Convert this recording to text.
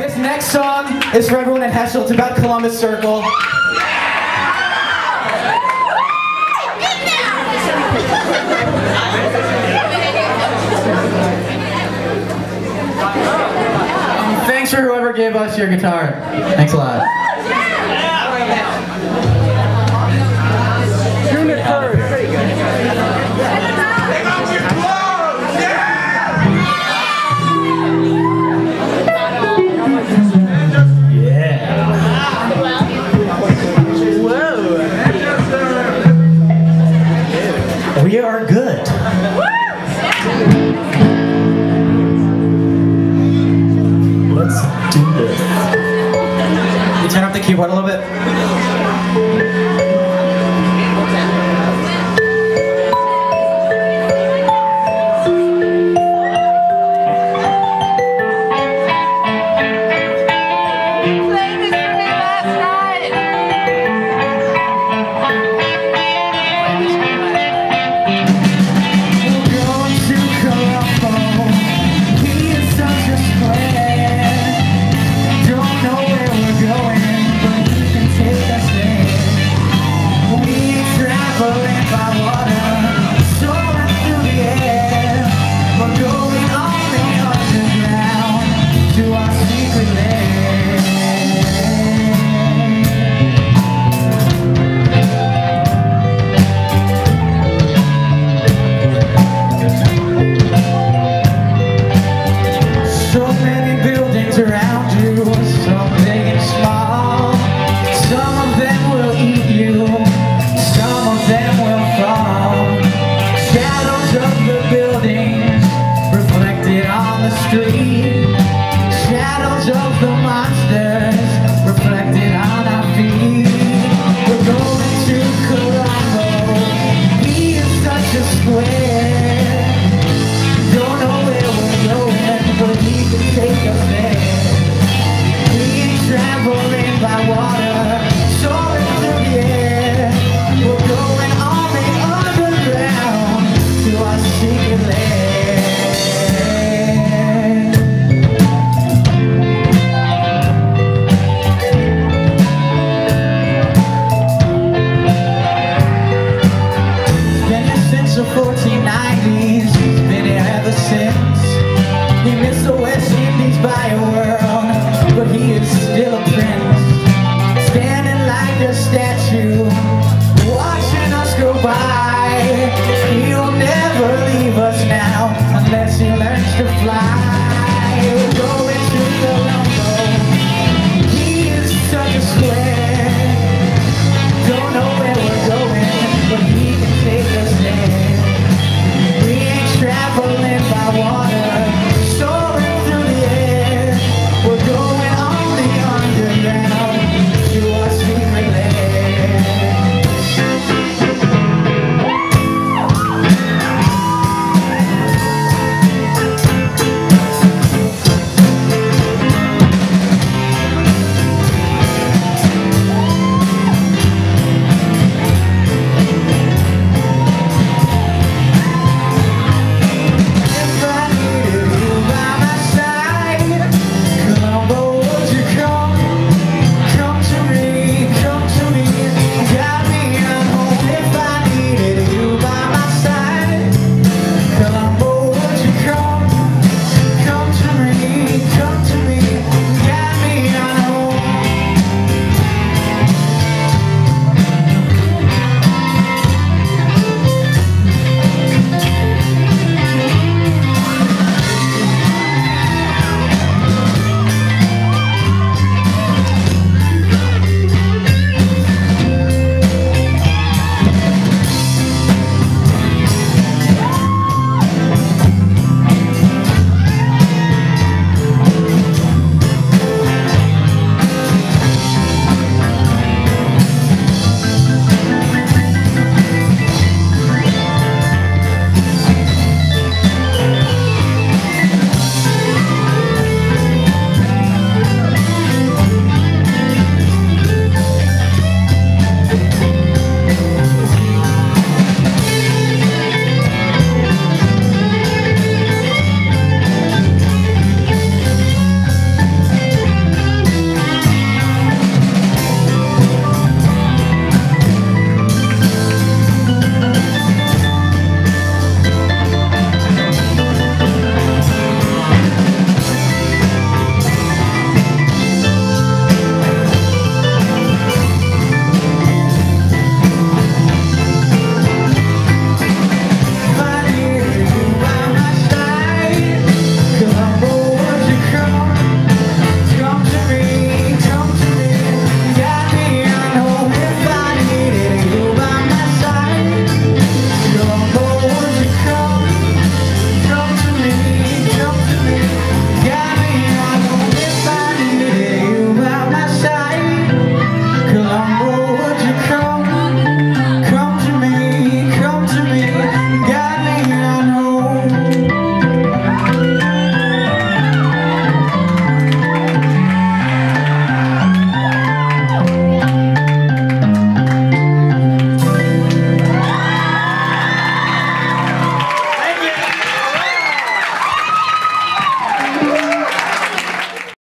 This next song is for everyone at Heschel. It's about Columbus Circle. Thanks for whoever gave us your guitar. Thanks a lot. we are good. These are 49